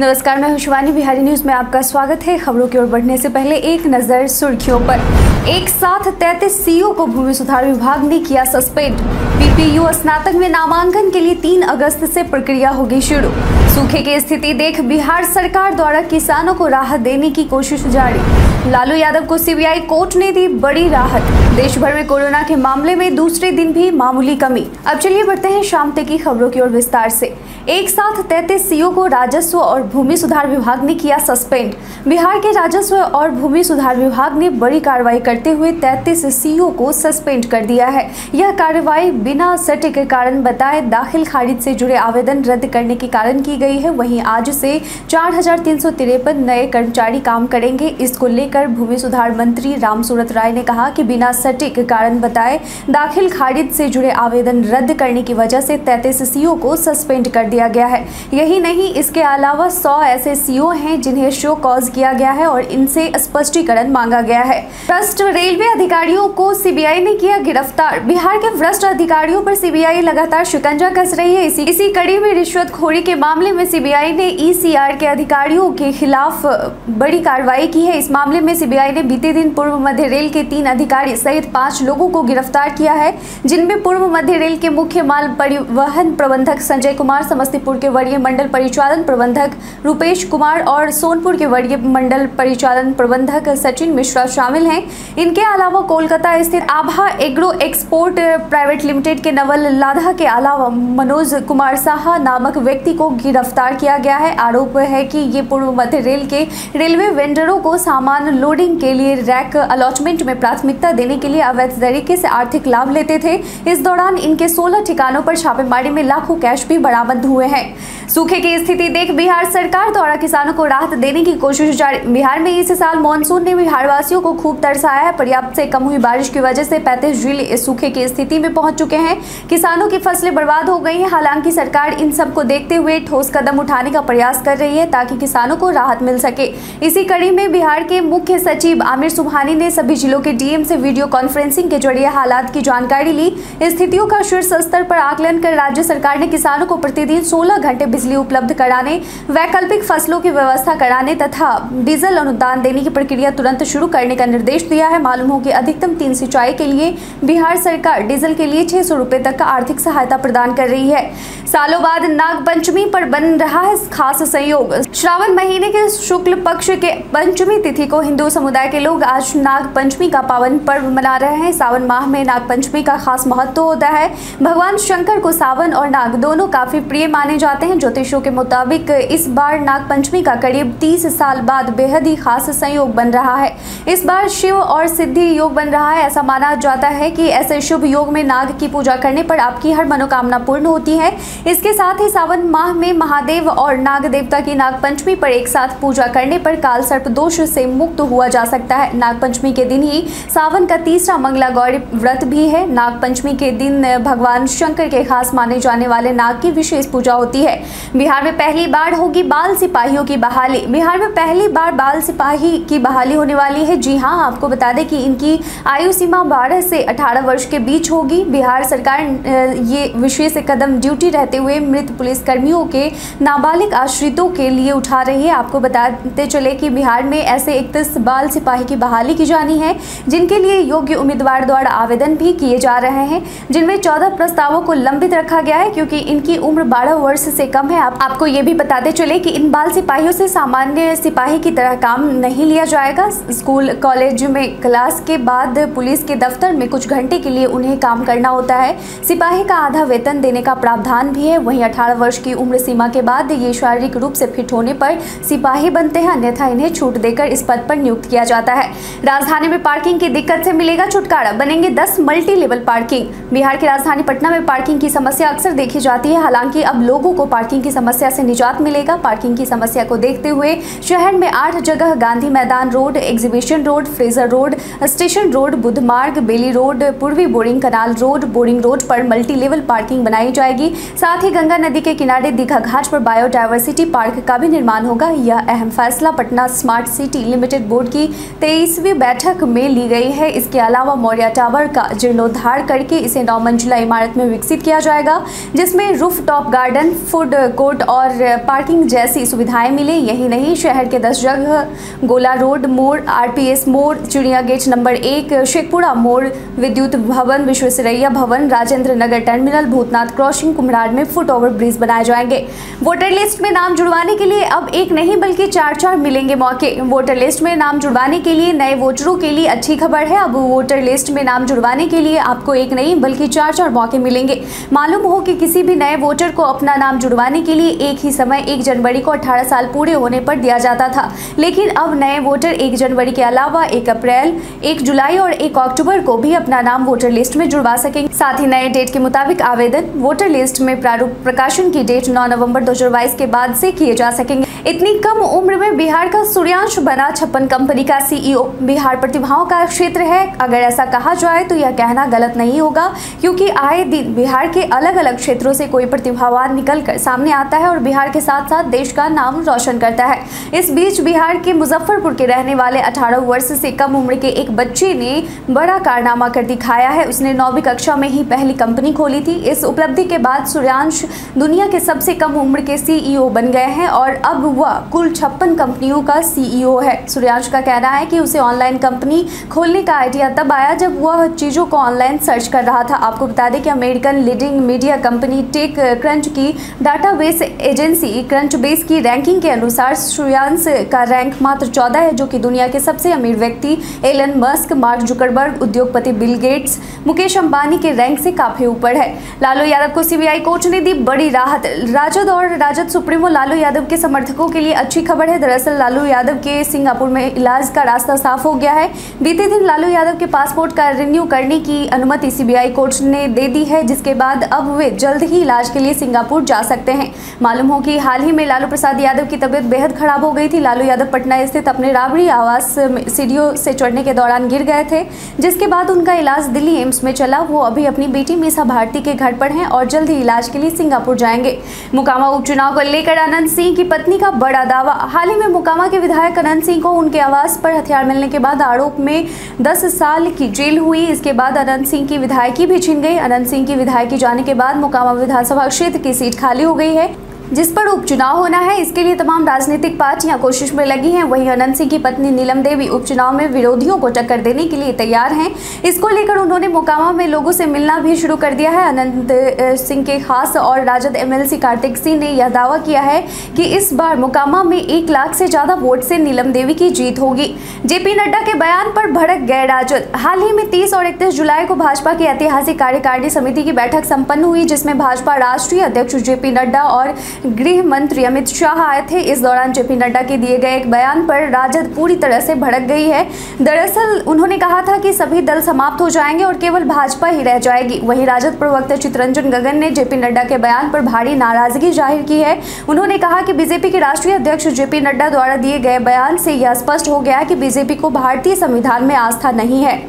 नमस्कार, मैं हुशवानी बिहारी न्यूज़। में आपका स्वागत है खबरों की ओर बढ़ने से पहले एक नज़र सुर्खियों पर। एक साथ तैतीस सीओ को भूमि सुधार विभाग ने किया सस्पेंड। पीपीयू स्नातक में नामांकन के लिए 3 अगस्त से प्रक्रिया होगी शुरू। सूखे की स्थिति देख बिहार सरकार द्वारा किसानों को राहत देने की कोशिश जारी। लालू यादव को सीबीआई कोर्ट ने दी बड़ी राहत। देश भर में कोरोना के मामले में दूसरे दिन भी मामूली कमी। अब चलिए बढ़ते हैं शाम तक की खबरों की ओर विस्तार से। एक साथ तैतीस सीओ को राजस्व और भूमि सुधार विभाग ने किया सस्पेंड। बिहार के राजस्व और भूमि सुधार विभाग ने बड़ी कार्रवाई करते हुए तैतीस सीओ को सस्पेंड कर दिया है। यह कार्रवाई बिना सटे के कारण बताए दाखिल खारिज से जुड़े आवेदन रद्द करने के कारण की गई है। वहीं आज से चार हज़ार तीन सौ तिरपन नए कर्मचारी काम करेंगे। इसको लेकर भूमि सुधार मंत्री रामसूरत राय ने कहा कि बिना सटीक कारण बताए दाखिल खारिज से जुड़े आवेदन रद्द करने की वजह से तैतीस सीओ को सस्पेंड कर दिया गया है। यही नहीं, इसके अलावा सौ ऐसे सीओ हैं जिन्हें शो कॉज किया गया है और इनसे स्पष्टीकरण मांगा गया है। भ्रष्ट रेलवे अधिकारियों को सीबीआई ने किया गिरफ़्तार। बिहार के भ्रष्ट अधिकारियों पर सीबीआई लगातार शिकंजा कस रही है। इसी इसी कड़ी में रिश्वतखोरी के मामले में सीबीआई ने ईसीआर के अधिकारियों के खिलाफ बड़ी कार्रवाई की है। इस मामले में सीबीआई ने बीते दिन पूर्व मध्य रेल के तीन अधिकारी सहित पाँच लोगों को गिरफ़्तार किया है, जिनमें पूर्व मध्य रेल के मुख्य माल परिवहन प्रबंधक संजय कुमार, समस्तीपुर के वरीय मंडल परिचालन प्रबंधक रूपेश कुमार और सोनपुर के वरीय मंडल परिचालन प्रबंधक सचिन मिश्रा शामिल हैं। इनके अलावा कोलकाता स्थित Abha agro export private limited के नवल लाधा के अलावा मनोज कुमार साहा नामक व्यक्ति को गिरफ़्तार किया गया है। आरोप है कि ये पूर्व मध्य रेल के रेलवे वेंडरों को सामान लोडिंग के लिए रैक अलॉटमेंट में प्राथमिकता देने के लिए अवैध तरीके से आर्थिक लाभ लेते थे। इस दौरान इनके 16 ठिकानों पर छापेमारी में लाखों कैश भी बरामद हुए हैं। सूखे की स्थिति देख बिहार सरकार द्वारा किसानों को राहत देने की कोशिश जारी। बिहार में इस साल मानसून ने बिहार वासियों को खूब तरसाया है। पर्याप्त से कम हुई बारिश की वजह से पैंतीस ज़िले सूखे की स्थिति में पहुँच चुके हैं। किसानों की फ़सलें बर्बाद हो गई हैं। हालाँकि सरकार इन सबको देखते हुए ठोस कदम उठाने का प्रयास कर रही है ताकि किसानों को राहत मिल सके। इसी कड़ी में बिहार के मुख्य सचिव आमिर सुबहानी ने सभी जिलों के डीएम से वीडियो कॉन्फ्रेंसिंग के ज़रिए हालात की जानकारी ली। स्थितियों का शीर्ष स्तर पर आकलन कर राज्य सरकार ने किसानों को प्रतिदिन सोलह घंटे बिजली उपलब्ध कराने, वैकल्पिक फ़सलों की व्यवस्था कराने तथा डीजल अनुदान देने की प्रक्रिया तुरंत शुरू करने का निर्देश दिया है। मालूम हो कि अधिकतम तीन सिंचाई के लिए बिहार सरकार डीजल के लिए छह सौ तक का आर्थिक सहायता प्रदान कर रही है। सालों बाद नाग पंचमी पर बन रहा है खास संयोग। श्रावण महीने के शुक्ल पक्ष के पंचमी तिथि को हिंदू समुदाय के लोग आज नागपंचमी का पावन पर्व मना रहे हैं। सावन माह में नागपंचमी का खास महत्व होता है। भगवान शंकर को सावन और नाग दोनों काफ़ी प्रिय माने जाते हैं ज्योतिषों के मुताबिक इस बार नाग पंचमी का करीब 30 साल बाद बेहद ही खास संयोग बन रहा है। इस बार शिव और सिद्धि योग बन रहा है, ऐसा माना जाता है कि ऐसे शुभ योग में नाग की पूजा करने पर आपकी हर मनोकामना पूर्ण होती है। इसके साथ ही सावन माह में महादेव और नाग देवता की नाग पंचमी पर एक साथ पूजा करने पर काल सर्प दोष से मुक्त हुआ जा सकता है। नाग पंचमी के दिन ही सावन का तीसरा मंगला गौरी व्रत भी है। नाग पंचमी के दिन भगवान शंकर के खास माने जाने वाले नाग की विशेष पूजा होती है। बिहार में पहली बार होगी, बाल सिपाहियों की बहाली। बिहार में पहली बार बाल सिपाही की बहाली होने वाली है। जी हाँ आपको बता दें कि इनकी आयु सीमा 12 से 18 वर्ष के बीच होगी। बिहार सरकार ये विशेष कदम ड्यूटी रहते हुए मृत पुलिस कर्मियों के नाबालिग आश्रितों के लिए उठा रही है। आपको बताते चले कि बिहार में ऐसे इकतीस बाल सिपाही की बहाली की जानी है, जिनके लिए योग्य उम्मीदवार द्वारा आवेदन भी किए जा रहे हैं, जिनमें चौदह प्रस्तावों को लंबित रखा गया है, क्योंकि इनकी उम्र बारह वर्ष से कम है आप, आपको ये भी बताते चले कि इन बाल सिपाहियों से सामान्य सिपाही की तरह काम नहीं लिया जाएगा। स्कूल कॉलेज में क्लास के बाद पुलिस के दफ्तर में कुछ घंटे के लिए उन्हें काम करना होता है। सिपाही का आधा वेतन देने का प्रावधान भी है। वहीं 18 वर्ष की उम्र सीमा के बाद ये शारीरिक रूप से फिट होने पर सिपाही बनते हैं अन्यथा इन्हें छूट देकर इस पद पर नियुक्त किया जाता है। राजधानी में पार्किंग की दिक्कत से मिलेगा छुटकारा। बनेंगे दस मल्टी लेवल पार्किंग। बिहार की राजधानी पटना में पार्किंग की समस्या अक्सर देखी जाती है। हालाँकि अब लोगों को पार्किंग की समस्या से निजात मिलेगा। पार्किंग की समस्या को देखते हुए शहर में आठ जगह, Gandhi Maidan road exhibition road, Fraser road, station road Buddha Marg Bailey road, पूर्वी Boring canal road, Boring road पर मल्टी लेवल पार्किंग बनाई जाएगी। साथ ही गंगा नदी के किनारे दीघा घाट पर बायोडाइवर्सिटी पार्क का भी निर्माण होगा। यह अहम फैसला Patna smart city limited board की तेईसवीं बैठक में ली गई है। इसके अलावा मौर्या टावर का जीर्णोद्धार करके इसे नौ मंजिला इमारत में विकसित किया जाएगा, जिसमें roof top garden food court और पार्किंग जैसी सुविधाएँ मिले। यही नहीं, शहर के दस जगह, गोला रोड मोड़, आरपीएस मोड़, चिड़िया गेट नंबर एक, शेखपुरा मोड़, विद्युत भवन, विश्वेश्वरैया भवन, राजेंद्र नगर टर्मिनल, भूतनाथ क्रॉसिंग कुम्हरार में फुट ओवर ब्रिज बनाए जाएँगे। वोटर लिस्ट में नाम जुड़वाने के लिए अब एक नहीं, बल्कि चार चार मिलेंगे मौके। वोटर लिस्ट में नाम जुड़वाने के लिए नए वोटरों के लिए अच्छी खबर है। अब वोटर लिस्ट में नाम जुड़वाने के लिए आपको एक नहीं, बल्कि चार चार मौके मिलेंगे। मालूम हो कि किसी भी नए वोटर को अपना नाम जुड़वाने के लिए एक ही समय एक जनवरी को 18 साल पूरे होने पर दिया जाता था। लेकिन अब नए वोटर एक जनवरी के अलावा एक अप्रैल, एक जुलाई और एक अक्टूबर को भी अपना नाम वोटर लिस्ट में जुड़वा सकेंगे। साथ ही नए डेट के मुताबिक आवेदन वोटर लिस्ट में प्रारूप प्रकाशन की डेट 9 नवंबर 2022 के बाद से किए जा सकेंगे। इतनी कम उम्र में बिहार का सूर्यांश बना छप्पन कंपनी का सीईओ बिहार प्रतिभाओं का क्षेत्र है। अगर ऐसा कहा जाए तो यह कहना गलत नहीं होगा, क्योंकि आए दिन बिहार के अलग अलग क्षेत्रों से कोई प्रतिभावान निकल कर सामने आता है और बिहार के साथ साथ देश का नाम रोशन करता है। इस बीच बिहार के मुजफ्फरपुर के रहने वाले 18 वर्ष से कम उम्र के एक बच्चे ने बड़ा कारनामा कर दिखाया है। उसने नौवीं कक्षा में ही पहली कंपनी खोली थी। इस उपलब्धि के बाद सूर्यांश दुनिया के सबसे कम उम्र के सीईओ बन गए हैं और अब वह कुल छप्पन कंपनियों का सीईओ है। सूर्यांश का कहना है कि उसे ऑनलाइन कंपनी खोलने का आइडिया तब आया जब वह चीज़ों को ऑनलाइन सर्च कर रहा था। आपको बता दें कि American leading media company TechCrunch की डाटाबेस एजेंसी क्रंच बेस की रैंकिंग के अनुसार सूर्यांश का रैंक मात्र चौदह है, जो कि दुनिया के सबसे अमीर व्यक्ति एलन मस्क मार्क जुकरबर्ग उद्योगपति बिल गेट्स मुकेश अंबानी के रैंक से काफ़ी ऊपर है। लालू यादव को सीबीआई कोर्ट ने दी बड़ी राहत। राजद और राजद सुप्रीमो, लालू यादव के समर्थकों के लिए अच्छी खबर है। दरअसल लालू यादव के सिंगापुर में इलाज का रास्ता साफ़ हो गया है। बीते दिन लालू यादव के पासपोर्ट का रिन्यू करने की अनुमति सीबीआई कोर्ट ने दे दी है, जिसके बाद अब वे जल्द ही इलाज के लिए सिंगापुर जा सकते हैं। मालूम हो कि हाल ही में लालू प्रसाद यादव की तबीयत बेहद खराब हो गई थी। लालू यादव पटना स्थित अपने राबड़ी आवास सीढ़ियों से चढ़ने के दौरान गिर गए थे, जिसके बाद उनका इलाज दिल्ली एम्स में चला। वो अभी अपनी बेटी मीसा भारती के घर पर हैं और जल्द ही इलाज के लिए सिंगापुर जाएँगे। मुकामा उपचुनाव को लेकर अनंत सिंह की पत्नी का बड़ा दावा। हाल ही में मुकामा के विधायक अनंत सिंह को उनके आवास पर हथियार मिलने के बाद आरोप में 10 साल की जेल हुई। इसके बाद अनंत सिंह की विधायकी भी छिन गई। अनंत सिंह की विधायकी जाने के बाद मुकामा विधानसभा क्षेत्र की सीट खाली हो गई। है। जिस पर उपचुनाव होना है, इसके लिए तमाम राजनीतिक पार्टियाँ कोशिश में लगी हैं। वहीं अनंत सिंह की पत्नी नीलम देवी उपचुनाव में विरोधियों को टक्कर देने के लिए तैयार हैं। इसको लेकर उन्होंने मोकामा में लोगों से मिलना भी शुरू कर दिया है। अनंत सिंह के खास और राजद एमएलसी कार्तिक सिंह ने यह दावा किया है कि इस बार मोकामा में एक लाख से ज़्यादा वोट से नीलम देवी की जीत होगी। जेपी नड्डा के बयान पर भड़क गए राजद। हाल ही में तीस और इकतीस जुलाई को भाजपा की ऐतिहासिक कार्यकारिणी समिति की बैठक सम्पन्न हुई, जिसमें भाजपा राष्ट्रीय अध्यक्ष जेपी नड्डा और गृह मंत्री अमित शाह आए थे। इस दौरान जेपी नड्डा के दिए गए एक बयान पर राजद पूरी तरह से भड़क गई है। दरअसल, उन्होंने कहा था कि सभी दल समाप्त हो जाएँगे और केवल भाजपा ही रह जाएगी। वहीं राजद प्रवक्ता चित्रंजन गगन ने जेपी नड्डा के बयान पर भारी नाराज़गी ज़ाहिर की है। उन्होंने कहा कि बीजेपी के राष्ट्रीय अध्यक्ष जेपी नड्डा द्वारा दिए गए बयान से यह स्पष्ट हो गया कि बीजेपी को भारतीय संविधान में आस्था नहीं है।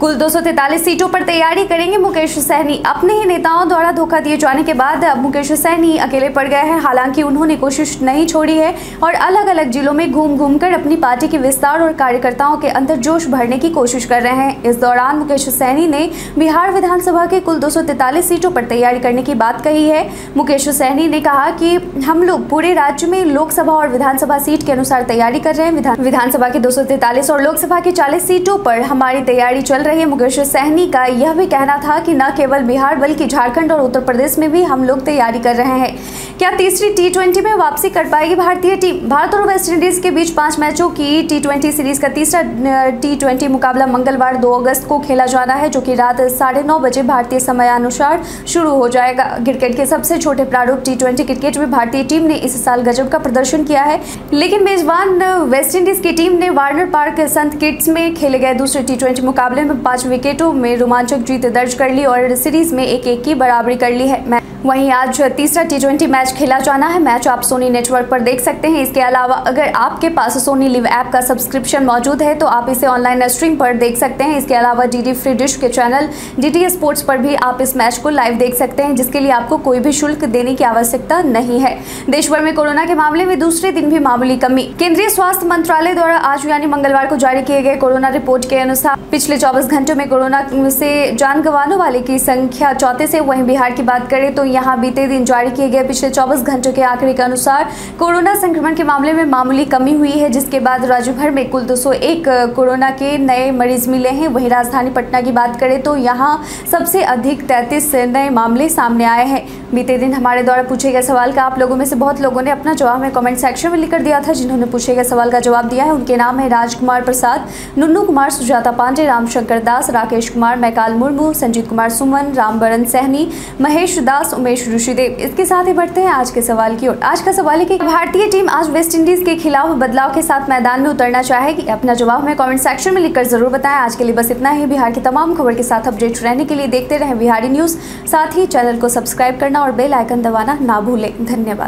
कुल दो सीटों पर तैयारी करेंगे। मुकेश सहनी अपने ही नेताओं द्वारा धोखा दिए जाने के बाद अब मुकेश सहनी अकेले पड़ गए हैं। हालाँकि उन्होंने कोशिश नहीं छोड़ी है और अलग अलग जिलों में घूम घूम कर अपनी पार्टी के विस्तार और कार्यकर्ताओं के अंदर जोश भरने की कोशिश कर रहे हैं। इस दौरान मुकेश सहनी ने बिहार विधानसभा के कुल दो सीटों पर तैयारी करने की बात कही है। मुकेश सहनी ने कहा कि हम लोग पूरे राज्य में लोकसभा और विधानसभा सीट के अनुसार तैयारी कर रहे हैं। विधानसभा के दो और लोकसभा की चालीस सीटों पर हमारी तैयारी चल रही मुकेश सहनी का यह भी कहना था कि न केवल बिहार, बल्कि झारखंड और उत्तर प्रदेश में भी हम लोग तैयारी कर रहे हैं। क्या तीसरी टी ट्वेंटी में वापसी कर पाएगी भारतीय टीम? भारत और वेस्ट इंडीज के बीच पाँच मैचों की टी ट्वेंटी सीरीज़ का तीसरा टी ट्वेंटी मुकाबला मंगलवार 2 अगस्त को खेला जाना है, जो कि रात साढ़े नौ बजे भारतीय समय अनुसार शुरू हो जाएगा। क्रिकेट के सबसे छोटे प्रारूप टी ट्वेंटी क्रिकेट में भारतीय टीम ने इस साल गजब का प्रदर्शन किया है। लेकिन मेजबान वेस्ट इंडीज की टीम ने वार्नर पार्क संत किट्स में खेले गए दूसरे टी मुकाबले में पाँच विकेटों में रोमांचक जीत दर्ज कर ली और सीरीज़ में एक एक की बराबरी कर ली है। वहीं आज तीसरा टी मैच खेला जाना है। मैच आप सोनी नेटवर्क पर देख सकते हैं। इसके अलावा अगर आपके पास सोनी लिव ऐप का सब्सक्रिप्शन मौजूद है तो आप इसे ऑनलाइन स्ट्रीम पर देख सकते हैं। इसके अलावा डी डी फ्री डिश के चैनल डी स्पोर्ट्स पर भी आप इस मैच को लाइव देख सकते हैं, जिसके लिए आपको कोई भी शुल्क देने की आवश्यकता नहीं है। देश भर में कोरोना के मामले में दूसरे दिन भी मामूली कमी। केंद्रीय स्वास्थ्य मंत्रालय द्वारा आज यानी मंगलवार को जारी किए गए कोरोना रिपोर्ट के अनुसार पिछले चौबीस घंटों में कोरोना से जान गंवाने वाले की संख्या चौथे से वहीं बिहार की बात करें तो यहाँ बीते दिन जारी किए गए पिछले 24 घंटों के आंकड़े के अनुसार कोरोना संक्रमण के मामले में मामूली कमी हुई है, जिसके बाद राज्य भर में कुल 201 कोरोना के नए मरीज़ मिले हैं। वहीं राजधानी पटना की बात करें तो यहाँ सबसे अधिक तैतीस नए मामले सामने आए हैं। बीते दिन हमारे द्वारा पूछे गए सवाल का आप लोगों में से बहुत लोगों ने अपना जवाब हमें कमेंट सेक्शन में लिखकर दिया था, जिन्होंने पूछे गए सवाल का जवाब दिया है। उनके नाम है राजकुमार प्रसाद, नुन्नू कुमार, सुजाता पांडे, रामशंकर दास राकेश कुमार, मैकाल मुर्मू संजीत कुमार सुमन रामबरन सहनी, महेश दास, उमेश ऋषिदेव। इसके साथ ही बढ़ते हैं आज के सवाल की ओर। आज का सवाल है कि भारतीय टीम आज वेस्ट इंडीज के खिलाफ बदलाव के साथ मैदान में उतरना चाहेगी अपना जवाब हमें कॉमेंट सेक्शन में लिखकर ज़रूर बताएँ। आज के लिए बस इतना ही। बिहार की तमाम खबर के साथ अपडेट रहने के लिए देखते रहें बिहारी न्यूज़। साथ ही चैनल को सब्सक्राइब करना और बेल आइकन दबाना ना भूलें। धन्यवाद।